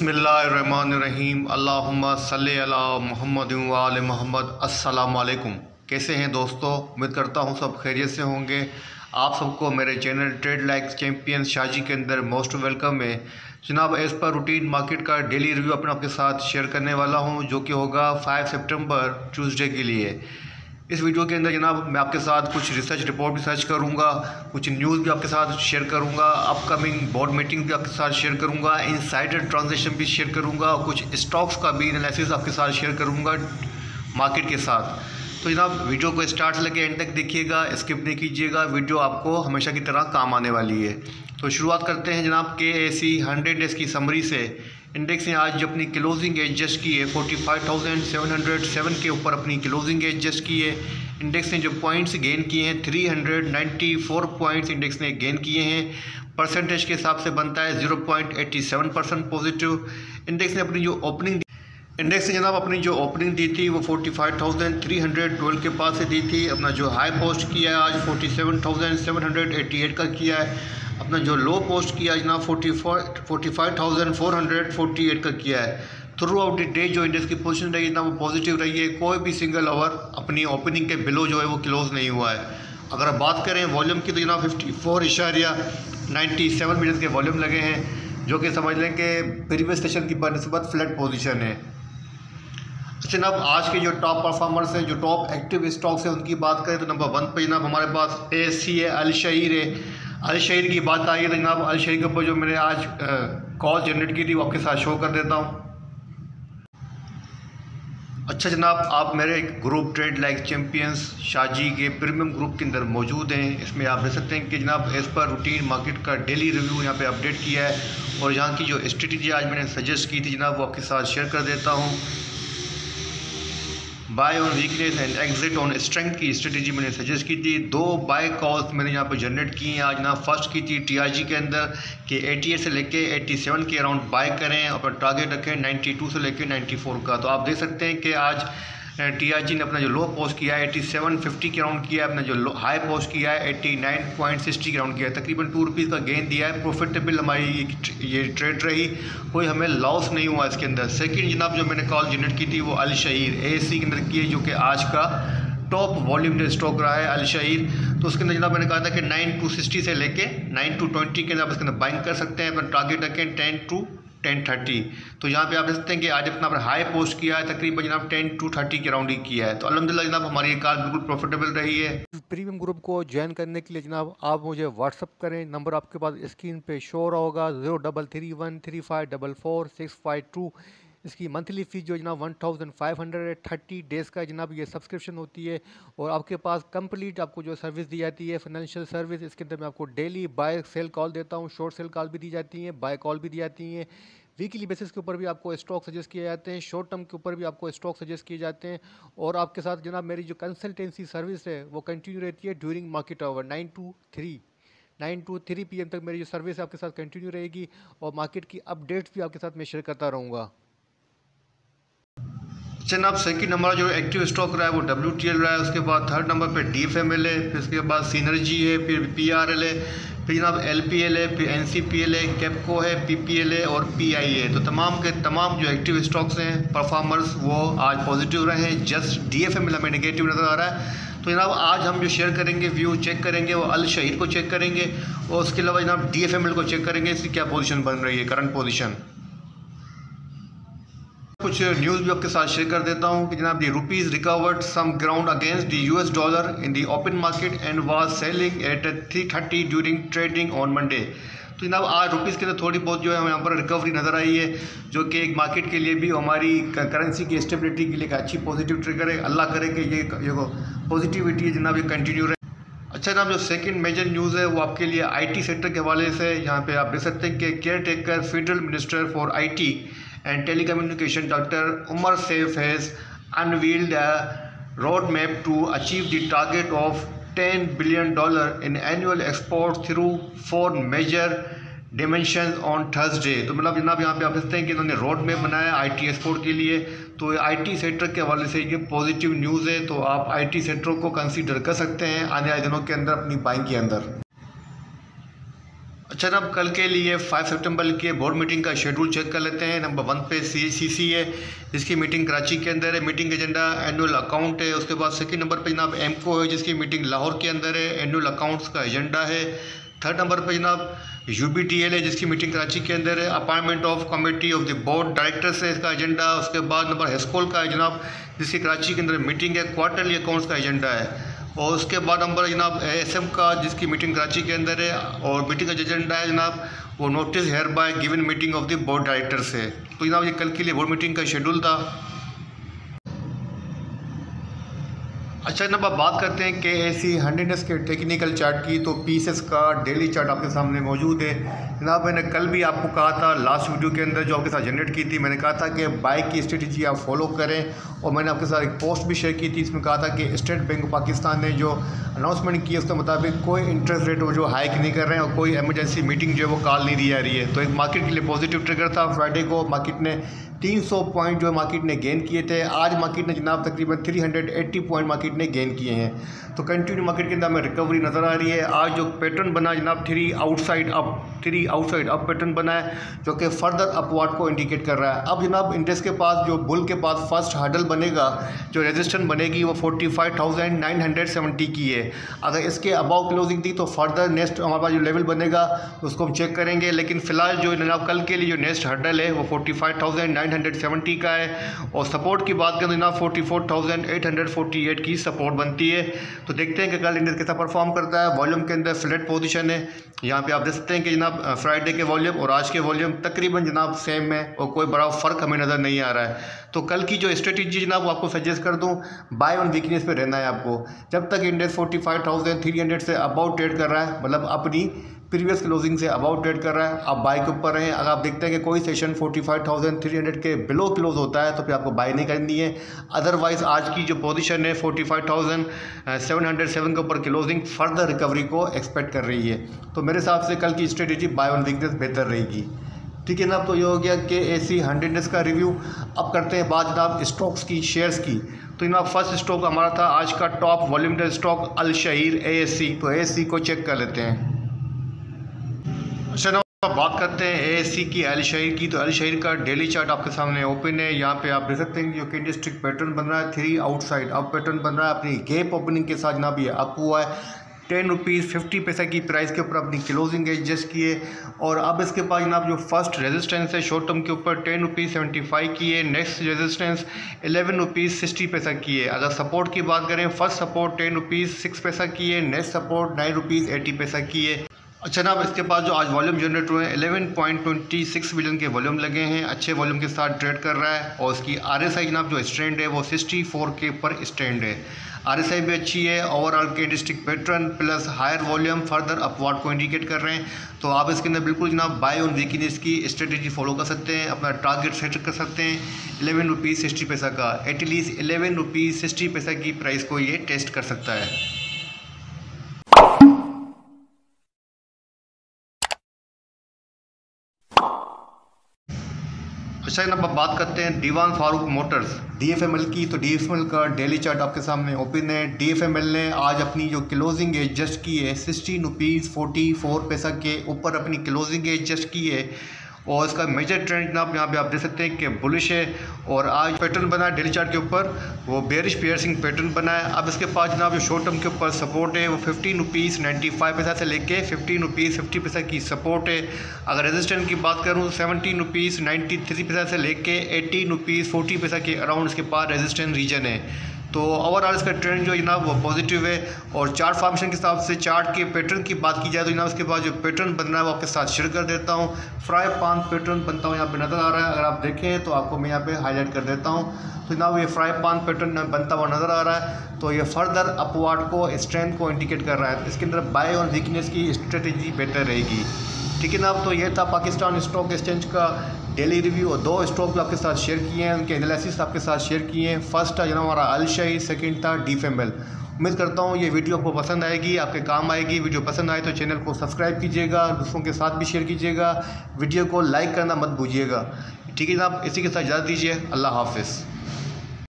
बसमीम अल्लाहुम्मा सल्ली अला मोहम्मद कैसे हैं दोस्तों? उम्मीद करता हूँ सब खैरियत से होंगे। आप सबको मेरे channel trade like champion Shaji के अंदर मोस्ट वेलकम है। जनाब एज़ पर रूटीन मार्केट का डेली रिव्यू अपने आपके साथ शेयर करने वाला हूँ, जो कि होगा 5 सितंबर, ट्यूसडे के लिए। इस वीडियो के अंदर जनाब मैं आपके साथ कुछ रिसर्च रिपोर्ट भी सर्च करूँगा, कुछ न्यूज़ भी आपके साथ शेयर करूँगा अपकमिंग बोर्ड मीटिंग भी आपके साथ शेयर करूँगा इनसाइडर ट्रांजेक्शन भी शेयर करूँगा, कुछ स्टॉक्स का भी एनालिसिस आपके साथ शेयर करूँगा मार्केट के साथ। तो जनाब वीडियो को स्टार्ट से लेकर एंड तक देखिएगा स्किप नहीं कीजिएगा वीडियो आपको हमेशा की तरह काम आने वाली है। तो शुरुआत करते हैं जनाब K A C hundred days की समरी से। इंडेक्स ने आज अपनी क्लोजिंग एडजस्ट की है forty five thousand seven hundred seven के ऊपर अपनी क्लोजिंग एडजस्ट की है। इंडेक्स ने जो पॉइंट्स गेन किए हैं three hundred ninety four points index ने गेन किए हैं। परसेंटेज के हिसाब से बनता है zero point eighty seven percent positive index ने अपनी जो ओपनिंग इंडेक्स ने जनाब अपनी जो ओपनिंग दी थी, वो forty five thousand three hundred twelve के पास से दी थी। अपना जो हाई पोस्ट किया है, आज forty seven thousand seven hundred eighty eight का किया है। अपना जो लो पोस्ट किया जनाब forty four forty five thousand four hundred forty eight का किया है। थ्रू आउट द डे जो इंडेक्स की पोजीशन रही ना वो पॉजिटिव रही है। कोई भी सिंगल आवर अपनी ओपनिंग के बिलो जो है, वो क्लोज नहीं हुआ है। अगर आप बात करें वॉल्यूम की तो जनाब फिफ्टी फोर इशारिया नाइन्टी सेवन मीटर के वॉल्यूम लगे हैं, जो कि समझ लें कि प्रीवियस सेशन की बनस्बत फ्लैट पोजीशन है। जनाब आज के जो टॉप परफॉर्मर्स हैं, जो टॉप एक्टिव स्टॉक्स हैं, उनकी बात करें तो नंबर वन पे जनाब हमारे पास ए सी है अल शहीर है। अल शहीर की बात आई है तो जनाब अल शहीर के ऊपर जो मैंने आज कॉल जनरेट की थी, वो आपके साथ शो कर देता हूँ। अच्छा जनाब, आप मेरे group trade like champions Shaji के प्रीमियम ग्रुप के अंदर मौजूद हैं। इसमें आप देख सकते हैं कि जनाब एज़ पर रूटीन मार्केट का डेली रिव्यू यहाँ पे अपडेट किया है। और यहाँ की जो स्ट्रेटी आज मैंने सजेस्ट की थी जनाब, वो आपके साथ शेयर कर देता हूँ। Buy on weakness and exit on strength की स्ट्रेटेजी मैंने सजेस्ट की थी। दो बाय कॉल्स मैंने यहाँ पर जनरेट की हैं। आज ना फ़र्स्ट की थी टीआरजी के अंदर कि 88 से लेके 87 के अराउंड बाय करें और टारगेट रखें 92 से लेके 94 का। तो आप देख सकते हैं कि आज टी आई जी ने अपना जो लो पोस्ट किया है एटी सेवन फिफ्टी के राउंड किया है, अपना जो हाई पोस्ट किया है एट्टी नाइन पॉइंट सिक्सटी के राउंड किया है। तकरीबन टू रुपीज़ का गेन दिया है। प्रॉफिटेबल हमारी ये ट्रेड रही। कोई हमें लॉस नहीं हुआ इसके अंदर। सेकेंड जनाब जो मैंने कॉल जनरेट की थी, वो अल शहीर ए के अंदर की है जो कि आज का टॉप वॉल्यूम स्टॉक रहा है अल शहीर तो उसके अंदर जनाब मैंने कहा था कि नाइन टू सिक्सटी से लेके नाइन टू ट्वेंटी के अंदर आप इसके अंदर बाइंग कर सकते हैं। अपना टारगेट रखें टेन टू टेन थर्टी तो यहाँ पे आप देख सकते हैं कि आज अपना पर हाई पोस्ट किया है, तकरीबन जनाब टेन टू थर्टी के राउंड ही किया है। तो अलहमदिल्ला जनाब, हमारी कार बिल्कुल प्रॉफिटेबल रही है। प्रीमियम ग्रुप को ज्वाइन करने के लिए जनाब, आप मुझे व्हाट्सअप करें। नंबर आपके पास स्क्रीन पे शो रहा होगा zero double three one three five double four six five two इसकी मंथली फ़ीस जो जनाब one thousand five hundred thirty days का जनाब ये सब्सक्रिप्शन होती है और आपके पास कंप्लीट आपको जो सर्विस दी जाती है फाइनेंशियल सर्विस इसके अंदर मैं आपको डेली बाय सेल कॉल देता हूँ शॉर्ट सेल कॉल भी दी जाती हैं बाय कॉल भी दी जाती हैं। वीकली बेसिस के ऊपर भी आपको स्टॉक सजेस्ट किए जाते हैं शॉर्ट टर्म के ऊपर भी आपको स्टॉक सजेस्ट किए जाते हैं और आपके साथ जनाब मेरी जो कंसल्टेंसी सर्विस है, वो कंटिन्यू रहती है during market hour nine to three nine to three P तक मेरी जो सर्विस है आपके साथ कंटिन्यू रहेगी और मार्केट की अपडेट्स भी आपके साथ मैं शेयर करता रहूँगा। जनाब सेकंड नंबर जो एक्टिव स्टॉक रहा है, वो डब्ल्यू टी एल रहा है, उसके बाद थर्ड नंबर पे डी एफ़ एम एल है, फिर उसके बाद सीनर्जी है, फिर पी आर एल है, फिर जनाब एल पी एल है, फिर एन सी पी एल है कैपको है पी पी एल है और पी आई है। तो तमाम के तमाम जो एक्टिव स्टॉक्स हैं परफॉर्मर्स वो आज पॉजिटिव रहे हैं just D F M L हमें नेगेटिव नज़र आ रहा है। तो जनाब आज हम जो शेयर करेंगे व्यू चेक करेंगे, वो अल शहीद को चेक करेंगे और उसके अलावा जनाब डी एफ़ एम एल को चेक करेंगे, इसकी क्या पोजिशन बन रही है करंट पोजिशन कुछ न्यूज़ भी आपके साथ शेयर कर देता हूँ कि जनाब, the rupees recovered some ground against the US dollar in the open market and was selling at three thirty during trading on Monday तो जनाब, आज रुपीज़ के अंदर थोड़ी बहुत जो है हमें यहाँ पर रिकवरी नज़र आई है, जो कि एक मार्केट के लिए भी हमारी करेंसी की स्टेबिलिटी के लिए एक अच्छी पॉजिटिव ट्रिगर है। अल्लाह करे कि ये पॉजिटिविटी है जनाब, ये कंटिन्यू रहे। अच्छा जनाब, जो सेकंड मेजर न्यूज़ है वो आपके लिए आईटी सेक्टर के हवाले से यहाँ पे आप देख सकते हैं कि caretaker federal minister for IT and telecommunication Dr. Umar Saif has unveiled a roadmap to achieve the target of $10 billion in annual exports through four major dimension on Thursday तो मतलब जनाब यहाँ पे आप देखते हैं कि इन्होंने रोड मैप बनाया आईटी एक्सपोर्ट के लिए तो आईटी सेक्टर के हवाले से ये पॉजिटिव न्यूज़ है तो आप आईटी सेक्टर को कंसीडर कर सकते हैं आने वाले दिनों के अंदर अपनी बाइंग के अंदर अच्छा अब कल के लिए 5 सितंबर के बोर्ड मीटिंग का शेड्यूल चेक कर लेते हैं। नंबर वन पे सी सी सी है। जिसकी मीटिंग कराची के अंदर है। मीटिंग एजेंडा एनुअल अकाउंट है। उसके बाद सेकंड नंबर पे जनाब एमको है, जिसकी मीटिंग लाहौर के अंदर है। एनुअल अकाउंट्स का एजेंडा है। थर्ड नंबर पे जनाब यू बी टी एल है, जिसकी मीटिंग कराची के अंदर है। Appointment of committee of the board directors है इसका एजेंडा उसके बाद नंबर हेस्कोल का है जनाब, जिसकी कराची के अंदर मीटिंग है। क्वार्टरली अकाउंट्स का एजेंडा है। और उसके बाद नंबर जनाब एस एम का, जिसकी मीटिंग कराची के अंदर है, और मीटिंग का एजेंडा है जनाब, वो notice hereby given meeting of the board directors है। तो जनाब ये कल के लिए बोर्ड मीटिंग का शेड्यूल था। अच्छा जनाब आप बात करते हैं के ए सी हंड्रेडनेस के टेक्निकल चार्ट की तो पीसेस का डेली चार्ट आपके सामने मौजूद है। जनाब, मैंने कल भी आपको कहा था लास्ट वीडियो के अंदर जो आपके साथ जनरेट की थी, मैंने कहा था कि बाइक की स्ट्रेटजी आप फॉलो करें, और मैंने आपके साथ एक पोस्ट भी शेयर की थी, इसमें कहा था कि स्टेट बैंक ऑफ़ पाकिस्तान ने जो अनाउंसमेंट की है, उसके मुताबिक कोई इंटरेस्ट रेट वो जो हाइक नहीं कर रहे हैं, और कोई एमरजेंसी मीटिंग जो है वो कॉल नहीं दी जा रही है। तो एक मार्केट के लिए पॉजिटिव ट्रिगर था फ्राइडे को मार्केट ने 300 पॉइंट जो मार्केट ने गेन किए थे। आज मार्केट ने जनाब तकरीबन 380 पॉइंट मार्केट ने गेन किए हैं। तो कंटिन्यू मार्केट के अंदर हमें रिकवरी नज़र आ रही है। आज जो पैटर्न बना जनाब three outside up three outside up pattern बना है, जो कि फर्दर अपवर्ड को इंडिकेट कर रहा है। अब जनाब इंडेक्स के पास, जो बुल के पास फ़र्स्ट हडल बनेगा, जो रेजिस्टेंस बनेगी, वो forty five thousand nine hundred seventy की है। अगर इसके अबाउ क्लोजिंग थी तो फर्दर नेक्स्ट हमारे पास जो लेवल बनेगा, उसको हम चेक करेंगे। लेकिन फ़िलहाल जो जनाब, कल के लिए जो नेक्स्ट हर्डल है, वो forty five thousand nine hundred seventy का है और सपोर्ट की बात करें तो फोर्टी एट की सपोर्ट बनती है। तो देखते हैं कि कल इंडेक्स कैसा परफॉर्म करता है। वॉल्यूम के अंदर फ्लैट पोजीशन है। यहाँ पे आप देख सकते हैं कि जनाब फ्राइडे के वॉल्यूम और आज के वॉल्यूम तकरीबन जनाब सेम है और कोई बड़ा फ़र्क हमें नज़र नहीं आ रहा है। तो कल की जो स्ट्रेटजी जनाब आपको सजेस्ट कर दूँ बाय ऑन वीकनेस पे रहना है आपको। जब तक इंडेक्स फोर्टी से अबाउट ट्रेड कर रहा है मतलब अपनी प्रीवियस क्लोजिंग से अबाउट ट्रेड कर रहा है। आप बाई के ऊपर रहें। अगर आप देखते हैं कि कोई सेशन 45,300 के बिलो क्लोज होता है तो फिर आपको बाई नहीं करनी है। अदरवाइज़ आज की जो पोजीशन है 45,707 के ऊपर क्लोजिंग फर्दर रिकवरी को एक्सपेक्ट कर रही है। तो मेरे हिसाब से कल की स्ट्रेटेजी बाय ऑन वीकनेस बेहतर रहेगी। ठीक है ना? तो ये हो गया कि ए सी का रिव्यू अब करते हैं बात जनाब स्टॉक्स की शेयर्स की। तो जनाब फ़र्स्ट स्टॉक हमारा था आज का top volume stock Al Shaheer A S C तो ए एस सी को चेक कर लेते हैं। अच्छा बात करते हैं ए सी की, अल शहर की। तो अल शहर का डेली चार्ट आपके सामने ओपन है। यहाँ पे आप देख सकते हैं जो कि स्टिक पैटर्न बन रहा है थ्री आउटसाइड अप पैटर्न बन रहा है, अपनी गेप ओपनिंग के साथ जनाब ये अप हुआ है। टेन रुपीज़ फिफ्टी पैसा की प्राइस के ऊपर अपनी क्लोजिंग एडजस्ट किए और अब इसके पास जनाब जो फ़र्स्ट रेजिस्टेंस है शॉर्ट टर्म के ऊपर टेन रुपीज़ सेवेंटी फाइव की है। Next resistance eleven rupees sixty पैसा की है। अगर सपोर्ट की बात करें first support ten rupees six पैसा की है। Next support nine rupees eighty पैसा की है। अच्छा ना इसके पास जो आज वॉल्यूम जनरेट हुए हैं eleven point twenty six million के वॉल्यूम लगे हैं। अच्छे वॉल्यूम के साथ ट्रेड कर रहा है और उसकी आर एस आई जनाब जो स्टैंड है, वो सिक्सटी फोर के पर स्टैंड है। आर एस आई भी अच्छी है ओवरऑल के district pattern plus higher volume further upward को इंडिकेट कर रहे हैं। तो आप इसके अंदर बिल्कुल जनाब बाय ऑन वीकनेस की स्ट्रेटेजी फॉलो कर सकते हैं, अपना टारगेट सेट कर सकते हैं। एलेवन रुपीज़ सिक्सटी पैसा का एटलीस्ट एलेवन रुपीज़ सिक्सटी पैसा की प्राइस को ये टेस्ट कर सकता है। अच्छा अब बात करते हैं दीवान फारूक मोटर्स। डीएफएमएल की तो डीएफएमएल का डेली चार्ट आपके सामने ओपन है। डीएफएमएल ने आज अपनी जो क्लोजिंग एडजस्ट की है सिक्सटीन रुपीज़ फोर्टी फोर पैसा के ऊपर अपनी क्लोजिंग एडजस्ट की है। और इसका मेजर ट्रेंड जनाब यहाँ पे आप देख सकते हैं कि बुलिश है और आज पैटर्न बना है डेली चार्ट के ऊपर। वो बेरिश पियर्सिंग पैटर्न बना है। अब इसके पास जनाब जो शॉर्ट टर्म के ऊपर सपोर्ट है, वो फिफ्टीन रुपीज़ नाइन्टी फाइव पैसा से लेके फिफ्टीन रुपीज़ फिफ्टी पैसा की सपोर्ट है। अगर रेजिस्टेंट की बात करूँ सेवनटीन रुपीज़ नाइन्टी थ्री पैसा से लेके एटीन रुपीज़ फोर्टी पैसा के अराउंड इसके पास रेजिस्टेंट रीजन है। तो ओवरऑल इसका ट्रेंड जो ना वो पॉजिटिव है और चार्ट फॉर्मेशन के हिसाब से चार्ट के पैटर्न की बात की जाए तो ना उसके बाद जो पैटर्न बन रहा है वो आपके साथ शेयर कर देता हूँ। फ्राई पान पैटर्न बनता हूँ यहाँ पे नज़र आ रहा है, अगर आप देखें तो आपको मैं यहाँ पे हाईलाइट कर देता हूँ। तो ना ये फ्राई पान पैटर्न बनता हुआ नज़र आ रहा है तो ये फर्दर अपवार्ड को स्ट्रेंथ को इंडिकेट कर रहा है। इसके अंदर बाय और वीकनेस की स्ट्रेटेजी बेटर रहेगी। ठीक है ना तो ये था पाकिस्तान स्टॉक एक्सचेंज का डेली रिव्यू और दो स्टॉक आपके साथ शेयर किए हैं, उनके एनालिसिस आपके साथ शेयर किए हैं। फ़र्स्ट था जना हमारा अलशाही सेकेंड था डीफेमल उम्मीद करता हूँ ये वीडियो आपको पसंद आएगी, आपके काम आएगी। वीडियो पसंद आए तो चैनल को सब्सक्राइब कीजिएगा, दूसरों के साथ भी शेयर कीजिएगा। वीडियो को लाइक करना मत भूलिएगा। ठीक है जनाब इसी के साथ इजाज़त दीजिए। अल्लाह हाफिज़।